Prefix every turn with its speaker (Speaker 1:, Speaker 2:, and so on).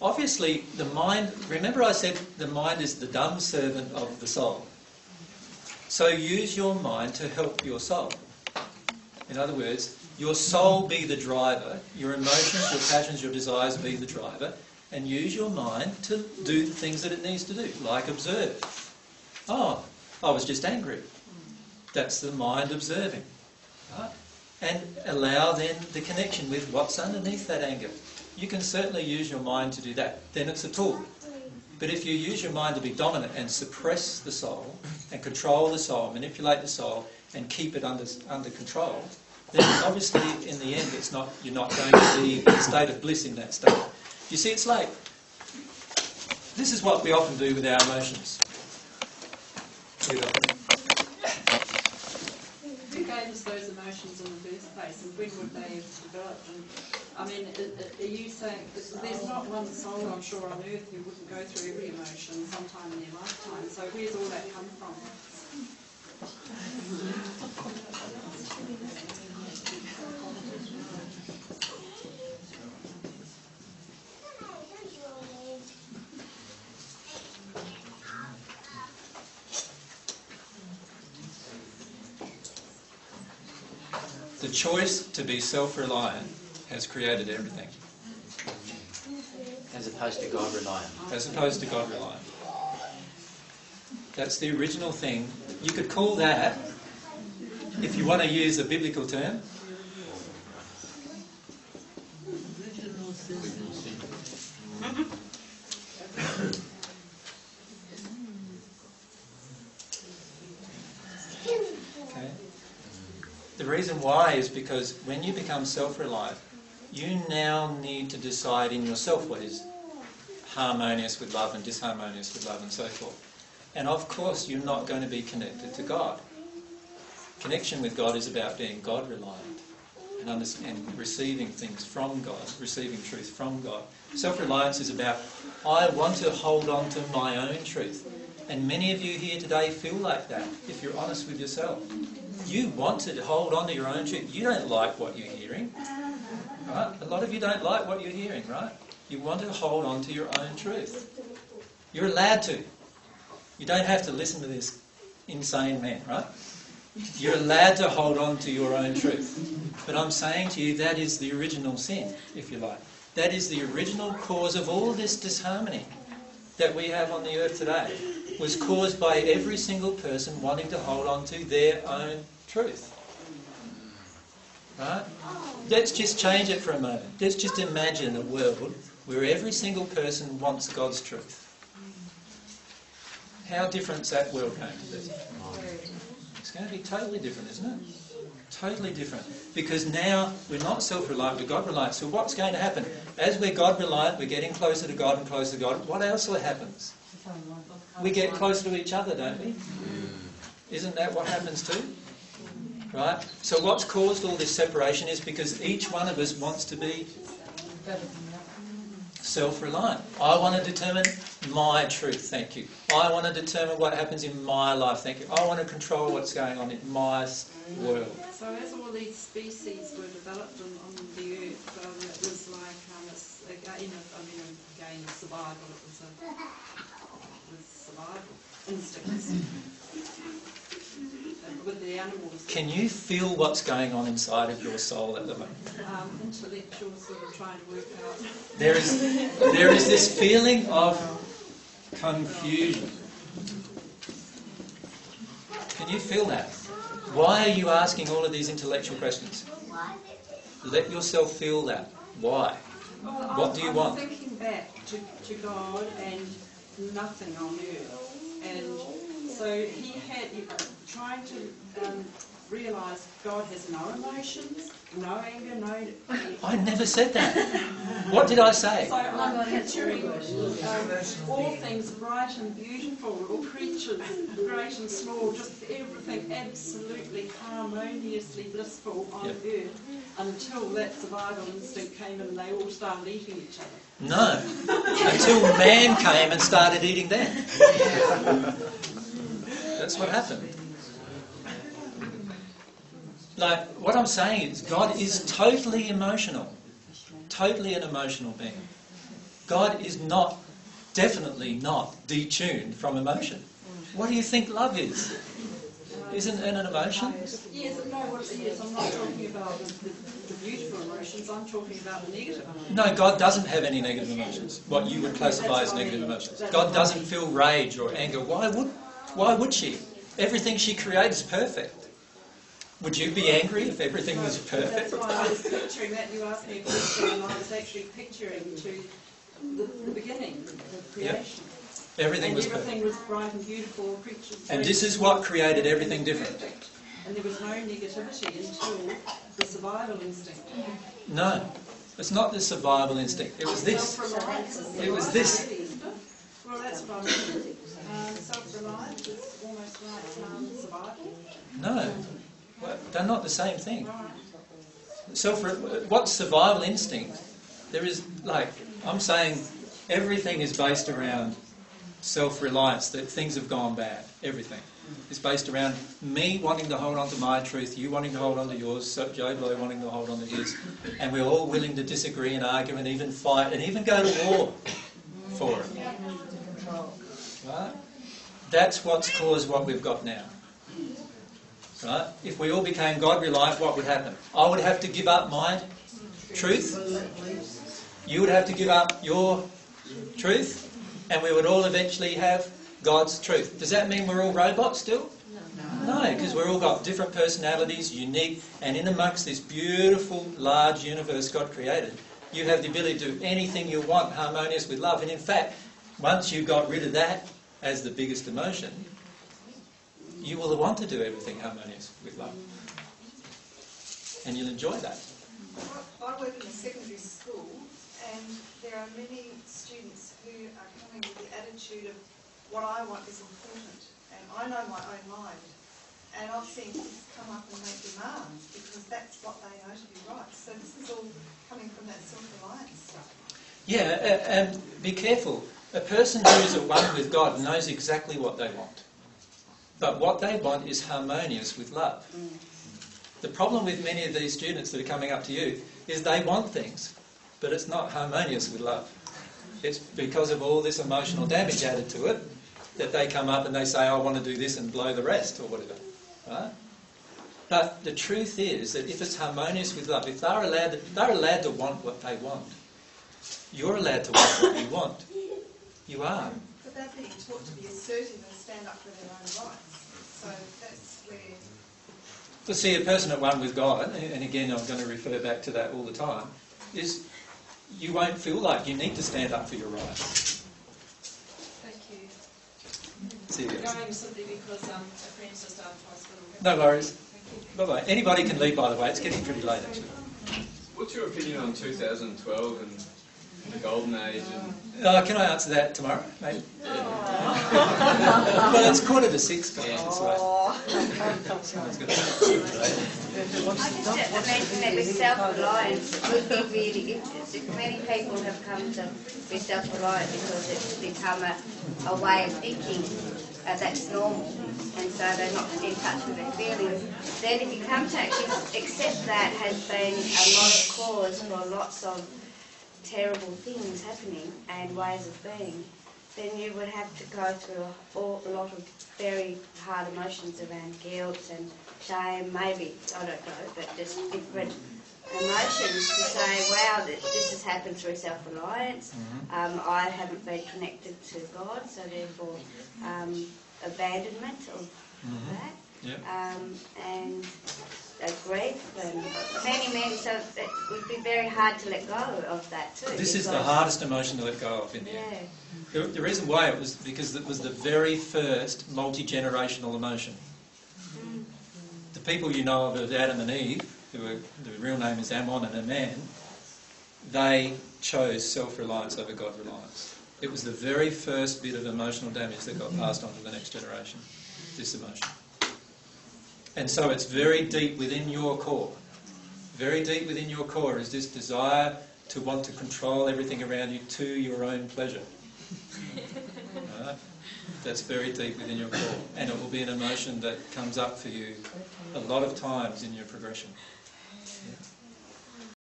Speaker 1: obviously, the mind, remember I said the mind is the dumb servant of the soul. So use your mind to help your soul. In other words, your soul be the driver, your emotions, your passions, your desires be the driver, and use your mind to do the things that it needs to do, like observe. Oh, I was just angry. That's the mind observing. Right? And allow then the connection with what's underneath that anger. You can certainly use your mind to do that. Then it's a tool. But if you use your mind to be dominant and suppress the soul and control the soul, manipulate the soul and keep it under, under control, then obviously in the end it's not, you're not going to be in a state of bliss in that state. You see, it's like, this is what we often do with our emotions.
Speaker 2: Those emotions in the first place and when would they have developed? And, I mean, are you saying, there's not one soul, I'm sure, on earth who wouldn't go through every emotion sometime in their lifetime, so where's all that come from?
Speaker 1: The choice to be self-reliant has created everything,
Speaker 3: As opposed to God reliant.
Speaker 1: as opposed to God-reliant. That's the original thing. You could call that, if you want to use a biblical term, Okay. The reason why is because when you become self-reliant, you now need to decide in yourself what is harmonious with love and disharmonious with love and so forth. And of course, you're not going to be connected to God. Connection with God is about being God reliant and, and receiving things from God, receiving truth from God. Self reliance is about, I want to hold on to my own truth. And many of you here today feel like that, if you're honest with yourself. You want to hold on to your own truth. You don't like what you're hearing. Right? A lot of you don't like what you're hearing, right? You want to hold on to your own truth. You're allowed to. You don't have to listen to this insane man, right? You're allowed to hold on to your own truth. But I'm saying to you that is the original sin, if you like. That is the original cause of all this disharmony that we have on the earth today. Was caused by every single person wanting to hold on to their own truth. Right? Let's just change it for a moment. Let's just imagine a world where every single person wants God's truth. How different's that world going to be? It's going to be totally different, isn't it? Totally different. Because now we're not self reliant, we're God reliant. So what's going to happen? As we're God reliant, we're getting closer to God and closer to God. What else will happens? We get closer to each other, don't we? Isn't that what happens too? Right? So what's caused all this separation is because each one of us wants to be self-reliant. I want to determine my truth, thank you. I want to determine what happens in my life, thank you. I want to control what's going on in my world.
Speaker 2: So as all these species were developed on, the earth, um, it was like, um, it's again, I mean, again, survival, it was a, it was survival instincts. The animals,
Speaker 1: Can you feel what's going on inside of your soul at the moment?
Speaker 2: um, intellectual sort of trying to work out.
Speaker 1: There is, there is this feeling of confusion. Can you feel that? Why are you asking all of these intellectual questions? Let yourself feel that. Why?
Speaker 2: Well,
Speaker 1: What
Speaker 2: I'm-
Speaker 1: do you
Speaker 2: I'm
Speaker 1: want?
Speaker 2: thinking back to, to God and nothing on earth. And so he had, trying to um, realise God has no emotions, no anger, no...
Speaker 1: I never said that. What did I say?
Speaker 2: So I'm picturing um, all things bright and beautiful, all creatures, great and small, just everything absolutely harmoniously blissful on
Speaker 1: Yep.
Speaker 2: earth until that survival instinct came in and they all started eating each other.
Speaker 1: No. Until man came and started eating them. That's what happened. Like, what I'm saying is, God is totally emotional. Totally an emotional being. God is not, definitely not, detuned from emotion. What do you think love is? Isn't it an emotion?
Speaker 2: Yes, no, what, yes, I'm not talking about the, the, beautiful emotions, I'm talking about the negative emotions.
Speaker 1: No, God doesn't have any negative emotions. What you would classify as negative emotions. God doesn't feel rage or anger. Why would? Why would she? Everything she creates is perfect. Would you be angry if everything was perfect?
Speaker 2: That's why I was picturing that, you asked me a question, and I was actually picturing to the, the beginning, the creation.
Speaker 1: Everything
Speaker 2: And
Speaker 1: was perfect.
Speaker 2: everything was bright and beautiful, creatures.
Speaker 1: And this is what created everything different.
Speaker 2: Perfect. And there was no negativity until the survival instinct.
Speaker 1: No, it's not the survival instinct. It was this. It was this.
Speaker 2: really, isn't it? Well, that's what I mean. Um, self-reliance is almost like um, survival.
Speaker 1: No, they're not the same thing.
Speaker 2: Right.
Speaker 1: Self, what's survival instinct? There is like I'm saying, everything is based around self-reliance. That things have gone bad. Everything is based around me wanting to hold on to my truth, you wanting to hold on to yours, so Joe Blow wanting to hold on to his, and we're all willing to disagree and argue and even fight and even go to war for it. Right? That's what's caused what we've got now. Right? If we all became God reliant, what would happen? I would have to give up my truth. You would have to give up your truth. And we would all eventually have God's truth. Does that mean we're all robots still? No, because we're all got different personalities, unique, and in amongst this beautiful, large universe God created, you have the ability to do anything you want, harmonious with love. And in fact, once you've got rid of that as the biggest emotion, you will want to do everything harmonious with love. And you'll enjoy that.
Speaker 3: I work in a secondary school and there are many students who are coming with the attitude of what I want is important and I know my own mind. And I've seen kids come up and make demands because that's what they know to be right. So this is all coming from that self-reliance stuff.
Speaker 1: Yeah, a- and be careful. A person who is at one with God knows exactly what they want. But what they want is harmonious with love. Mm. The problem with many of these students that are coming up to you is they want things, but it's not harmonious with love. It's because of all this emotional damage added to it that they come up and they say, I want to do this and blow the rest or whatever. Right? But the truth is that if it's harmonious with love, if they're allowed, they're allowed to want what they want, you're allowed to want what you want. You are.
Speaker 3: But they're being taught to be assertive and stand up for their own rights. So that's where
Speaker 1: To see a person at one with God, and again I'm going to refer back to that all the time, is you won't feel like you need to stand up for your rights.
Speaker 2: Thank you.
Speaker 1: See you.
Speaker 2: We're going simply because um, a friend's just out of hospital.
Speaker 1: No worries.
Speaker 2: Thank you.
Speaker 1: Bye bye. Anybody can leave, by the way. It's getting pretty late actually.
Speaker 4: What's your opinion on 2012 and the golden age? And
Speaker 1: Uh, can I answer that tomorrow, maybe? well, it's quarter to six, but it's late. Someone's got
Speaker 5: I just imagine that with self-reliance, it would be really interesting. Many people have come to be self-reliant because it's become a, a way of thinking uh, that's normal, and so they're not in touch with their feelings. Then if you come to actually accept that has been a lot of cause for lots of terrible things happening and ways of being, then you would have to go through a, a lot of very hard emotions around guilt and shame, maybe, I don't know, but just different emotions to say, wow, th- this has happened through self-reliance. Um, I haven't been connected to God, so therefore um, abandonment of that.
Speaker 1: Yep.
Speaker 5: Um, and uh, grief and many, many, so it would be very hard to let go of that too.
Speaker 1: This is the hardest emotion to let go of in the
Speaker 5: Yeah.
Speaker 1: end. The, the reason why it was because it was the very first multi-generational emotion. The people you know of as Adam and Eve, who were, the real name is Ammon and Aman, they chose self-reliance over God-reliance. It was the very first bit of emotional damage that got passed on to the next generation, this emotion. And so it's very deep within your core. Very deep within your core is this desire to want to control everything around you to your own pleasure. Right? That's very deep within your core. And it will be an emotion that comes up for you a lot of times in your progression.